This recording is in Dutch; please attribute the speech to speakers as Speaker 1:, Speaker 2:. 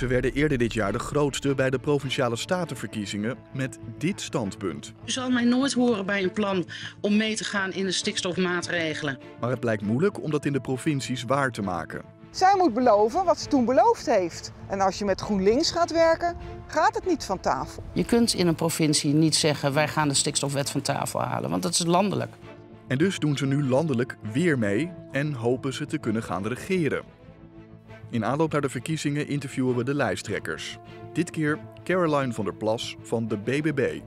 Speaker 1: Ze werden eerder dit jaar de grootste bij de provinciale statenverkiezingen met dit standpunt.
Speaker 2: U zal mij nooit horen bij een plan om mee te gaan in de stikstofmaatregelen.
Speaker 1: Maar het blijkt moeilijk om dat in de provincies waar te maken.
Speaker 3: Zij moet beloven wat ze toen beloofd heeft. En als je met GroenLinks gaat werken, gaat het niet van tafel.
Speaker 2: Je kunt in een provincie niet zeggen wij gaan de stikstofwet van tafel halen, want dat is landelijk.
Speaker 1: En dus doen ze nu landelijk weer mee en hopen ze te kunnen gaan regeren. In aanloop naar de verkiezingen interviewen we de lijsttrekkers. Dit keer Caroline van der Plas van de BBB.